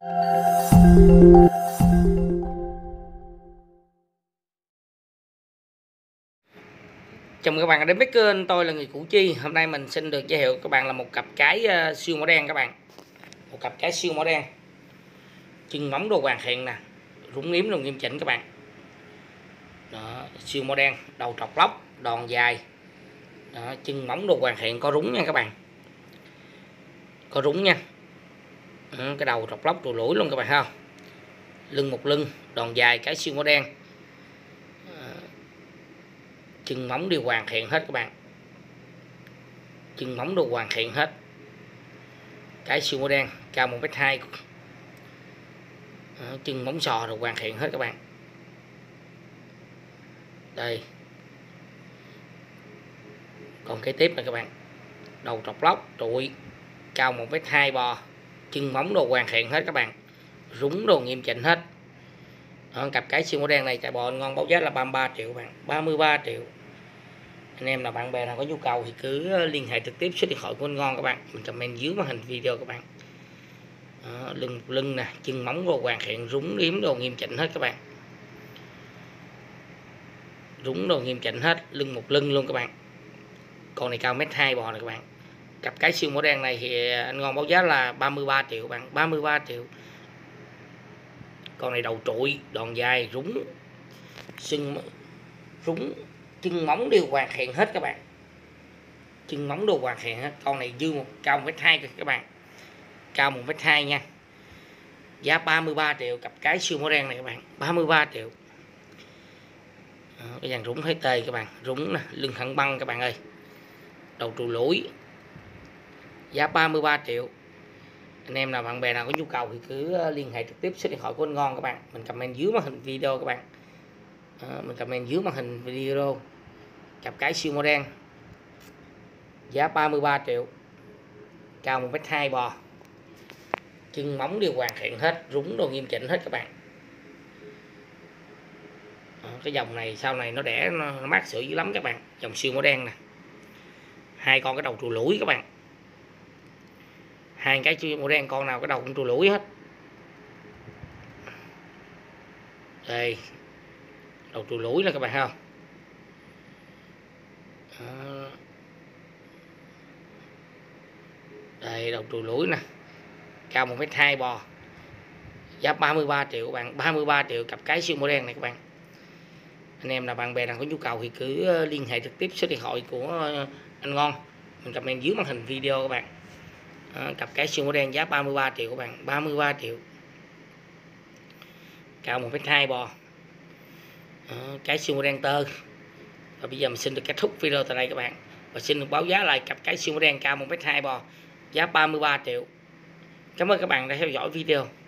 Chào mừng các bạn đến với kênh tôi là người Củ Chi. Hôm nay mình xin được giới thiệu các bạn là một cặp cái ờ, siêu mỏ đen các bạn. Một cặp cái siêu mỏ đen. Chân móng đồ hoàn thiện nè. Rúng liếm đồ nghiêm chỉnh các bạn. Đó, Siêu mỏ đen. Đầu trọc lóc Đòn dài. Đó, Chân móng đồ hoàn thiện có rúng nha các bạn. Có rúng nha ừ, Cái đầu trọc lóc đồ lũi luôn các bạn ha. Lưng một lưng Đòn dài cái siêu màu đen. Ờ, chân móng đều hoàn thiện hết các bạn. Chân móng đều hoàn thiện hết. Cái siêu đen cao một mét hai. Ờ, chân móng sò rồi hoàn thiện hết các bạn. Đây. Còn kế tiếp này các bạn. Đầu trọc lóc trụi cao một mét hai bò chân móng đồ hoàn thiện hết các bạn. Rúng đồ nghiêm chỉnh hết. Đó, cặp cái siêu đen này chạy bò ngon báo giá là 33 triệu bạn. 33 triệu. Anh em nào bạn bè nào có nhu cầu thì cứ ờ, liên hệ trực tiếp số điện thoại của anh ngon các bạn. Mình comment dưới màn hình video các bạn. Đó, lưng lưng nè chân móng đồ hoàn thiện rúng yếm đồ nghiêm chỉnh hết các bạn. Rúng đồ nghiêm chỉnh hết lưng một lưng luôn các bạn. Con này cao mét hai bò này các bạn cặp cái siêu mẫu đen này thì anh ngon báo giá là 33 triệu bạn 33 triệu. Con này đầu trụi, đòn dài, rúng, sưng, rúng, chân móng đều hoàn thiện hết các bạn. Chân móng đều hoàn thiện hết. Con này dư một, cao một mét hai các bạn. Cao một mét hai nha. Giá 33 triệu cặp cái siêu mẫu đen này các bạn 33 triệu. Ờ, cái dàn rúng thấy tê các bạn, rúng nè, lưng thẳng băng các bạn ơi. Đầu trù lũi giá 33 triệu. Anh em nào bạn bè nào có nhu cầu thì cứ ờ, liên hệ trực tiếp số điện thoại của anh ngon các bạn. Mình comment dưới màn hình video các bạn. À, mình comment dưới màn hình video. Cặp cái siêu màu đen giá 33 triệu. Cao 1m2 bò. Chân móng đều hoàn thiện hết rúng đồ nghiêm chỉnh hết các bạn. À, cái dòng này sau này nó đẻ nó, nó mát sữa dữ lắm các bạn. Dòng siêu màu đen nè. Hai con cái đầu trù lũi các bạn hai cái siêu màu đen con nào, cái đầu cũng trù lũi hết. Đây đầu trù lũi là các bạn không? Đây, đầu trù lũi nè. Cao một mét hai bò. Giá 33 triệu các bạn 33 triệu cặp cái siêu màu đen này các bạn. Anh em là bạn bè nào có nhu cầu thì cứ ờ, liên hệ trực tiếp số điện thoại của ờ, anh ngon. Mình comment dưới màn hình video các bạn à, cặp cái siêu màu đen giá 33 triệu các bạn 33 triệu. Cao một mét hai bò. À, cái siêu màu đen tơ. Và bây giờ mình xin được kết thúc video tại đây các bạn. Và xin được báo giá lại cặp cái siêu đen cao 1,2 bò giá 33 triệu. Cảm ơn các bạn đã theo dõi video.